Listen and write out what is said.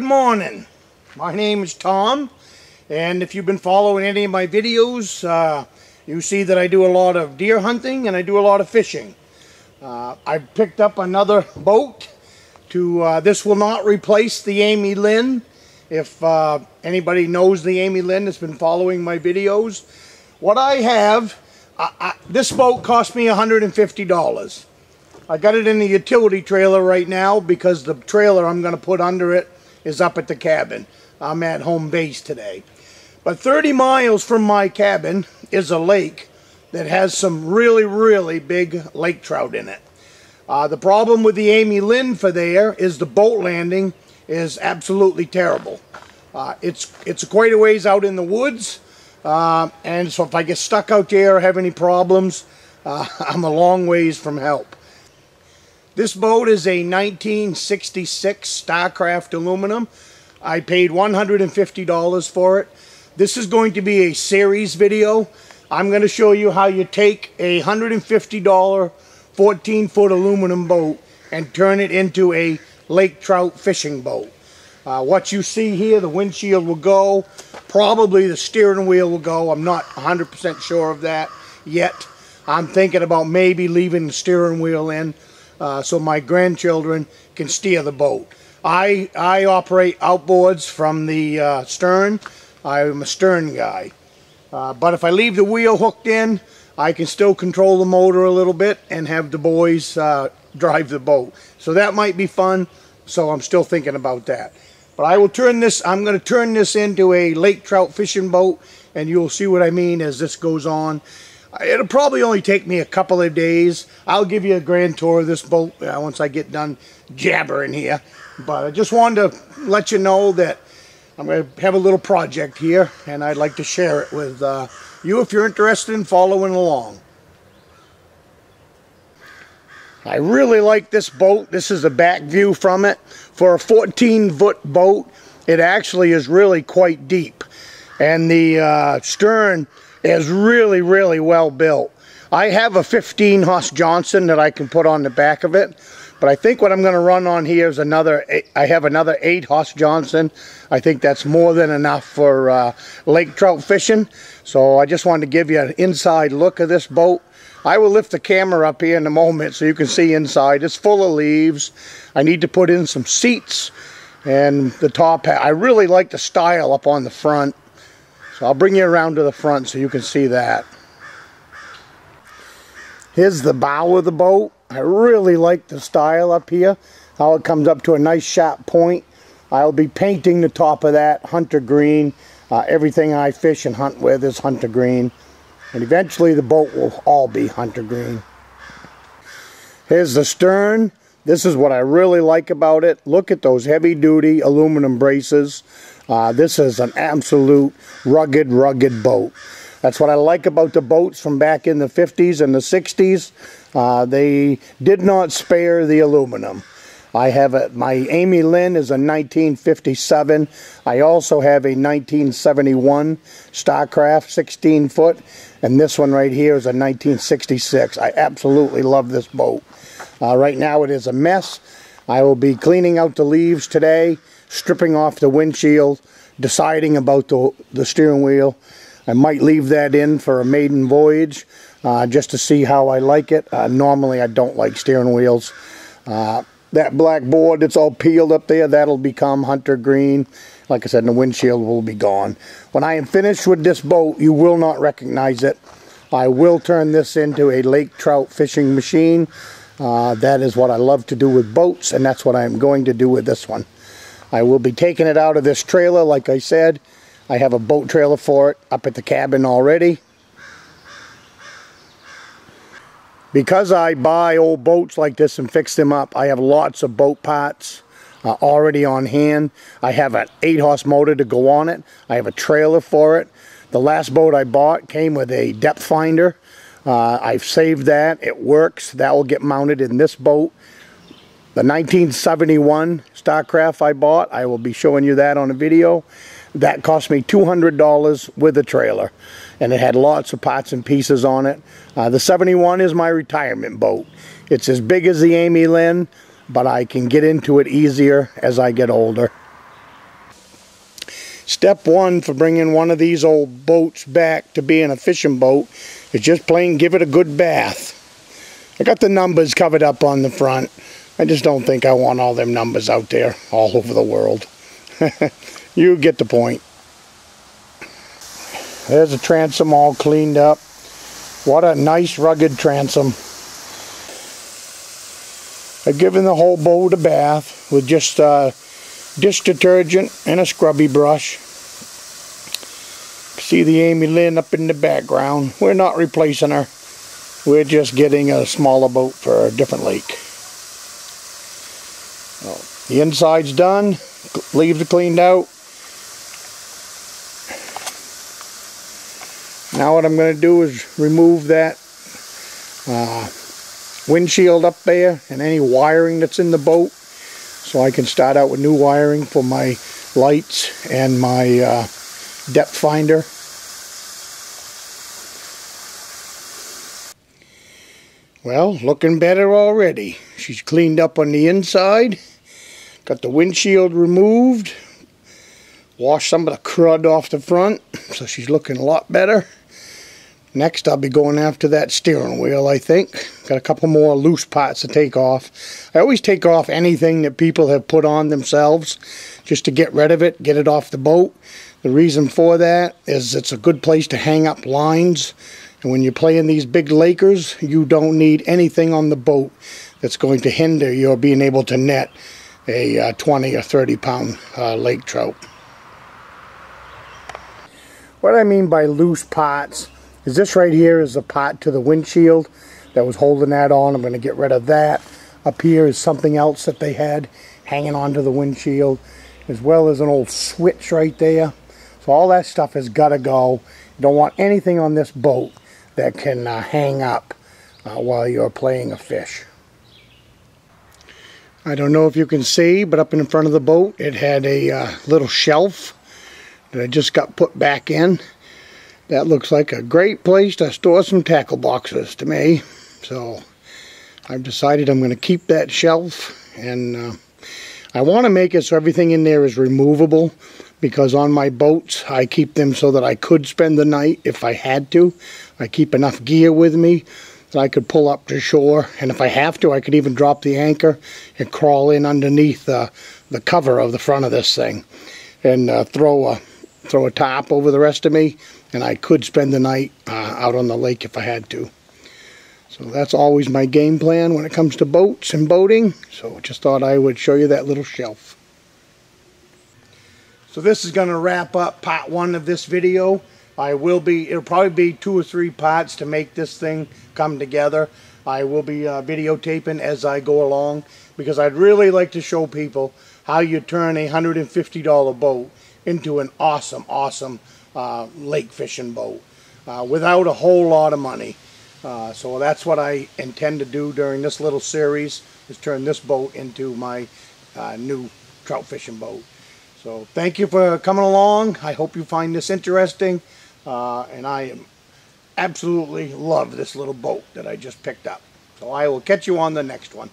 Good morning. My name is Tom, and if you've been following any of my videos, uh, you see that I do a lot of deer hunting and I do a lot of fishing. Uh, I picked up another boat to, uh, this will not replace the Amy Lynn. If uh, anybody knows the Amy Lynn that's been following my videos. What I have, I, I, this boat cost me $150. I got it in the utility trailer right now because the trailer I'm going to put under it is up at the cabin. I'm at home base today. But 30 miles from my cabin is a lake that has some really, really big lake trout in it. Uh, the problem with the Amy Lynn for there is the boat landing is absolutely terrible. Uh, it's, it's quite a ways out in the woods, uh, and so if I get stuck out there or have any problems, uh, I'm a long ways from help. This boat is a 1966 StarCraft aluminum. I paid $150 for it. This is going to be a series video. I'm going to show you how you take a $150 14 foot aluminum boat and turn it into a lake trout fishing boat. Uh, what you see here, the windshield will go. Probably the steering wheel will go. I'm not 100% sure of that yet. I'm thinking about maybe leaving the steering wheel in uh, so my grandchildren can steer the boat. I, I operate outboards from the uh, stern. I'm a stern guy. Uh, but if I leave the wheel hooked in, I can still control the motor a little bit and have the boys uh, drive the boat. So that might be fun. So I'm still thinking about that. But I will turn this, I'm going to turn this into a lake trout fishing boat and you'll see what I mean as this goes on. It'll probably only take me a couple of days. I'll give you a grand tour of this boat uh, once I get done jabbering here. But I just wanted to let you know that I'm going to have a little project here, and I'd like to share it with uh, you if you're interested in following along. I really like this boat. This is a back view from it. For a 14-foot boat, it actually is really quite deep. And the uh, stern is really, really well built. I have a 15 Hoss Johnson that I can put on the back of it. But I think what I'm going to run on here is another, I have another 8 Hoss Johnson. I think that's more than enough for uh, lake trout fishing. So I just wanted to give you an inside look of this boat. I will lift the camera up here in a moment so you can see inside. It's full of leaves. I need to put in some seats and the top hat. I really like the style up on the front. So I'll bring you around to the front so you can see that. Here's the bow of the boat. I really like the style up here. How it comes up to a nice sharp point. I'll be painting the top of that hunter green. Uh, everything I fish and hunt with is hunter green. And eventually the boat will all be hunter green. Here's the stern. This is what I really like about it. Look at those heavy duty aluminum braces. Uh, this is an absolute rugged, rugged boat. That's what I like about the boats from back in the 50s and the 60s. Uh, they did not spare the aluminum. I have a, my Amy Lynn is a 1957. I also have a 1971 StarCraft 16 foot, and this one right here is a 1966. I absolutely love this boat. Uh, right now it is a mess. I will be cleaning out the leaves today stripping off the windshield, deciding about the, the steering wheel. I might leave that in for a maiden voyage uh, just to see how I like it. Uh, normally I don't like steering wheels. Uh, that black board that's all peeled up there, that'll become hunter green. Like I said, the windshield will be gone. When I am finished with this boat, you will not recognize it. I will turn this into a lake trout fishing machine. Uh, that is what I love to do with boats, and that's what I'm going to do with this one. I will be taking it out of this trailer, like I said. I have a boat trailer for it up at the cabin already. Because I buy old boats like this and fix them up, I have lots of boat parts uh, already on hand. I have an 8-horse motor to go on it. I have a trailer for it. The last boat I bought came with a depth finder. Uh, I've saved that. It works. That will get mounted in this boat. The 1971 StarCraft I bought, I will be showing you that on a video. That cost me $200 with a trailer. And it had lots of parts and pieces on it. Uh, the 71 is my retirement boat. It's as big as the Amy Lynn, but I can get into it easier as I get older. Step one for bringing one of these old boats back to being a fishing boat is just plain give it a good bath. I got the numbers covered up on the front. I just don't think I want all them numbers out there all over the world. you get the point. There's a transom all cleaned up. What a nice rugged transom. I've given the whole boat a bath with just uh, dish detergent and a scrubby brush. See the Amy Lynn up in the background. We're not replacing her. We're just getting a smaller boat for a different lake. Well, the inside's done. Leaves are cleaned out. Now what I'm going to do is remove that uh, windshield up there and any wiring that's in the boat so I can start out with new wiring for my lights and my uh, depth finder. Well, looking better already. She's cleaned up on the inside. Got the windshield removed. Washed some of the crud off the front. So she's looking a lot better. Next, I'll be going after that steering wheel, I think. Got a couple more loose parts to take off. I always take off anything that people have put on themselves just to get rid of it, get it off the boat. The reason for that is it's a good place to hang up lines. And when you're playing these big lakers, you don't need anything on the boat that's going to hinder your being able to net a uh, 20 or 30 pound uh, lake trout. What I mean by loose parts is this right here is a pot to the windshield that was holding that on. I'm going to get rid of that. Up here is something else that they had hanging onto the windshield as well as an old switch right there. So all that stuff has got to go. You don't want anything on this boat that can uh, hang up uh, while you're playing a fish. I don't know if you can see, but up in front of the boat it had a uh, little shelf that I just got put back in. That looks like a great place to store some tackle boxes to me. So I've decided I'm going to keep that shelf and uh, I want to make it so everything in there is removable because on my boats I keep them so that I could spend the night if I had to. I keep enough gear with me that I could pull up to shore and if I have to I could even drop the anchor and crawl in underneath uh, the cover of the front of this thing and uh, throw a throw a top over the rest of me and I could spend the night uh, out on the lake if I had to. So that's always my game plan when it comes to boats and boating. So just thought I would show you that little shelf. So this is going to wrap up part one of this video. I will be, it'll probably be two or three parts to make this thing come together. I will be uh, videotaping as I go along because I'd really like to show people how you turn a $150 boat into an awesome, awesome uh, lake fishing boat uh, without a whole lot of money. Uh, so that's what I intend to do during this little series is turn this boat into my uh, new trout fishing boat. So thank you for coming along. I hope you find this interesting. Uh, and I absolutely love this little boat that I just picked up. So I will catch you on the next one.